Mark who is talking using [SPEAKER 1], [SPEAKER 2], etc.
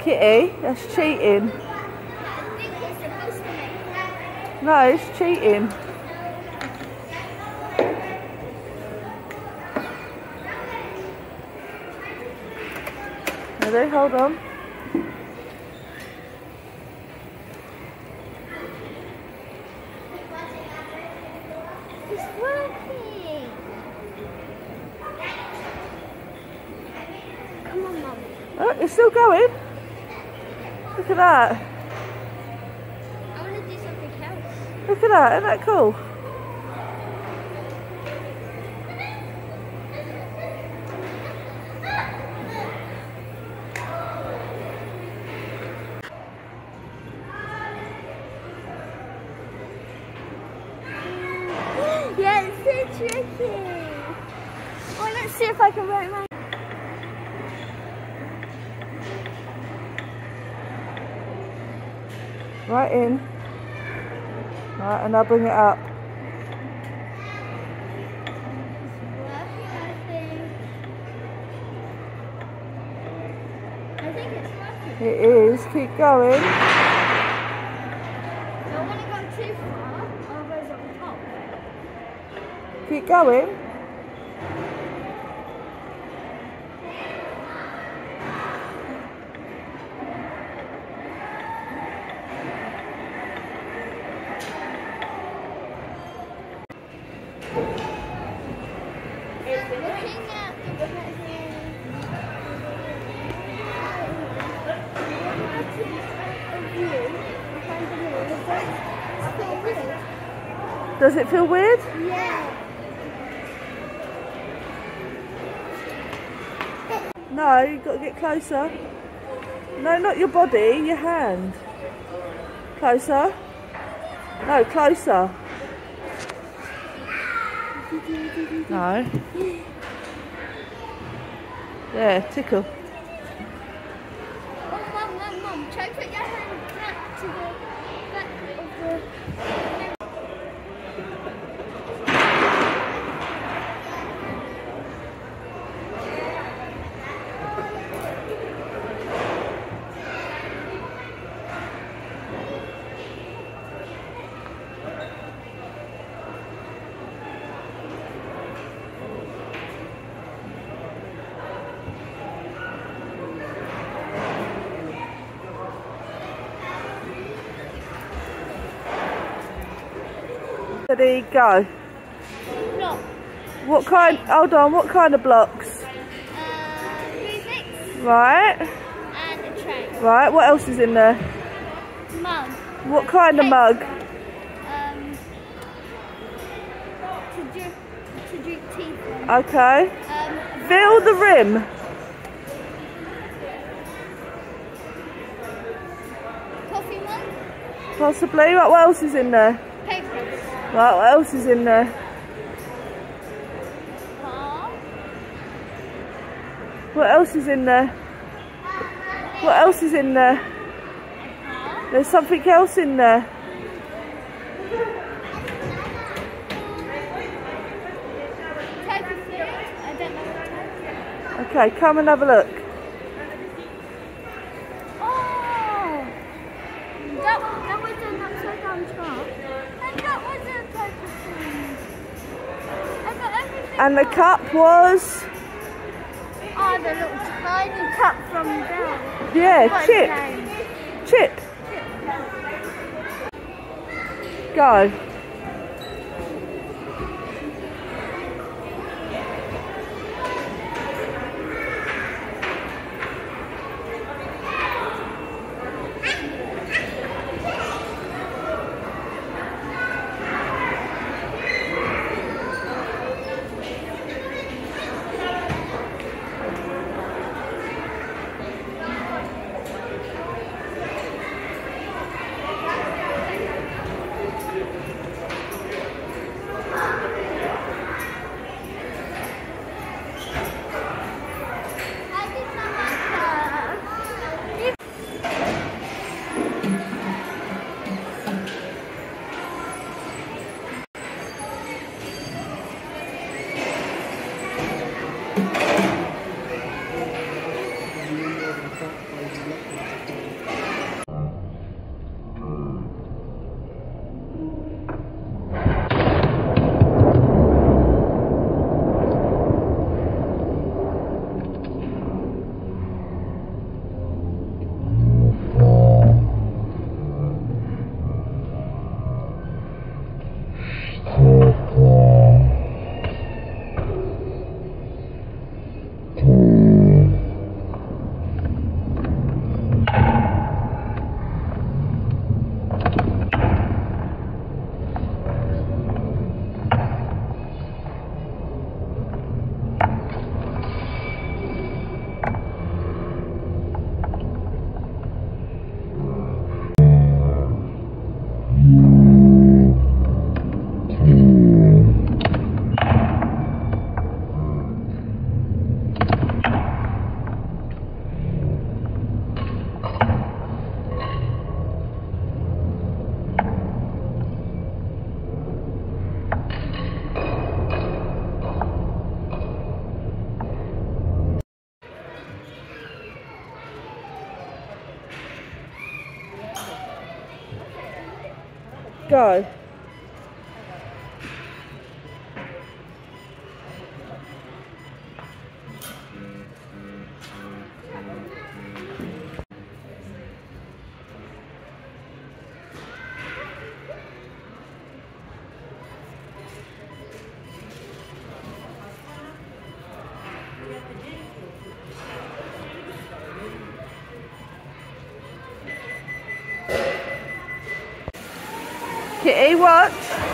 [SPEAKER 1] Kitty, that's cheating. No, it's cheating. Ready? Hold on.
[SPEAKER 2] It's working. Come on, Mum.
[SPEAKER 1] Oh, it's still going. Look at that.
[SPEAKER 2] I want to do something else.
[SPEAKER 1] Look at that. Isn't that cool?
[SPEAKER 2] yeah, it's so tricky. Well, let's see if I can write my.
[SPEAKER 1] Right in. Right, and I'll bring it up. It is. Keep going.
[SPEAKER 2] Don't want to go too far, otherwise I'll pop.
[SPEAKER 1] Keep going. Does it feel weird?
[SPEAKER 2] Yeah.
[SPEAKER 1] No, you've got to get closer. No, not your body, your hand. Closer. No, closer. No. There, tickle.
[SPEAKER 2] Mum, mum, mum, try to put your hand back to the
[SPEAKER 1] Ready, go.
[SPEAKER 2] No.
[SPEAKER 1] What kind, hold on, what kind of blocks?
[SPEAKER 2] Uh,
[SPEAKER 1] Right,
[SPEAKER 2] and a tray.
[SPEAKER 1] right, what else is in there?
[SPEAKER 2] Mum.
[SPEAKER 1] What kind of mug?
[SPEAKER 2] Um. To drink, to drink tea from.
[SPEAKER 1] Okay.
[SPEAKER 2] Um.
[SPEAKER 1] Fill the rim.
[SPEAKER 2] Coffee mug.
[SPEAKER 1] Possibly. What else is in there? Right, what else is in there? What else is in there? What else is in there? There's something else in there.
[SPEAKER 2] Type of food. I don't know what type.
[SPEAKER 1] Okay, come and have a look.
[SPEAKER 2] And
[SPEAKER 1] the cup was,
[SPEAKER 2] Oh, the little tiny cup from down.
[SPEAKER 1] yeah,
[SPEAKER 2] What
[SPEAKER 1] chip.
[SPEAKER 2] name?
[SPEAKER 1] Chip. Go. Go. Kitty, watch.